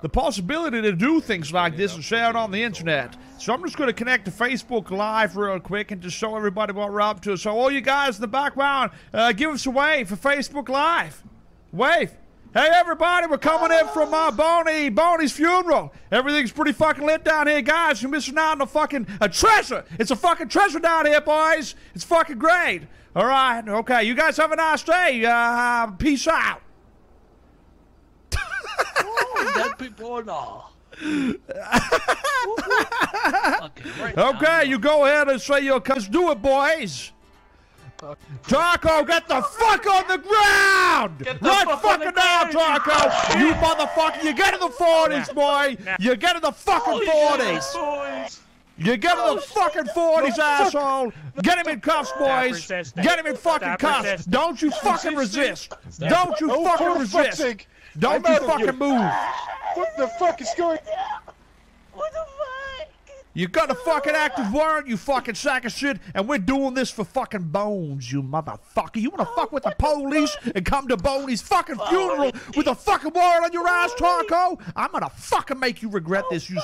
the possibility to do things like this and share it on the internet. So I'm just going to connect to Facebook Live real quick and just show everybody what we're up to. So all you guys in the background, uh, give us a wave for Facebook Live. Wave. Hey everybody, we're coming in from uh, Boney, Boney's funeral. Everything's pretty fucking lit down here, guys. You're missing out on a fucking a treasure. It's a fucking treasure down here, boys. It's fucking great. All right, okay. You guys have a nice day. Uh, peace out. Dead people no. okay, right Okay, you go ahead and say your cuz do it, boys. Taco, get the fuck on the ground! Get the right fuck fucking now, Taco! You motherfucker, you get in the 40s, boy! You get in the fucking Oh, yeah, 40s! Boys. You get in the fucking 40s, asshole! Get him in cuffs, boys! Get him in fucking cuffs! Don't you fucking resist! Don't you Oh, fucking resist! sake. Don't I'm you fucking here. move! What the fuck is going on? What the fuck? You got a fucking active warrant, you fucking sack of shit, and we're doing this for fucking bones, you motherfucker. You wanna fuck with the police and come to Boney's fucking funeral with a fucking warrant on your ass, Taco? I'm gonna fucking make you regret this, you